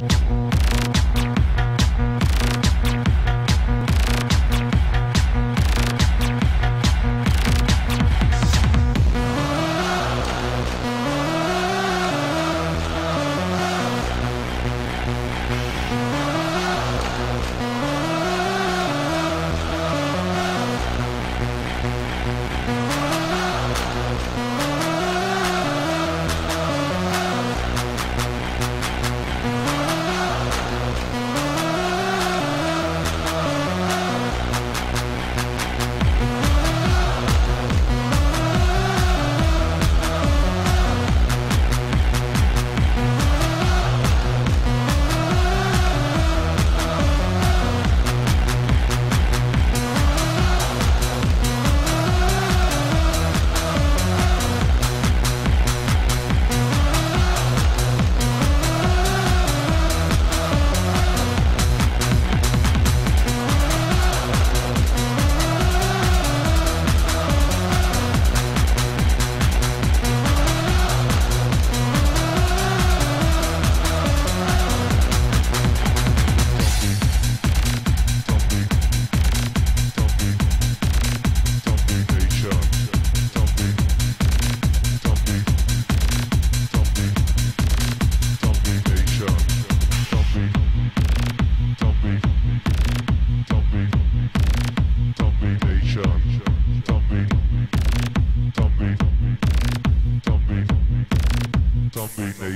Zombie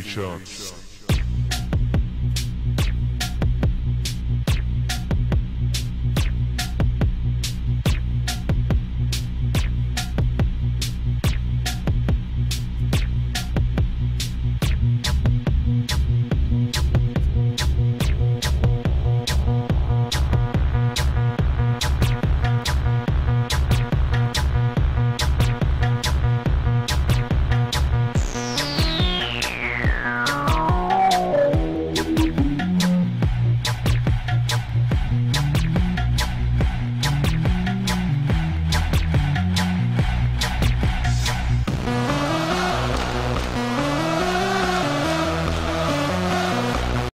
Nation.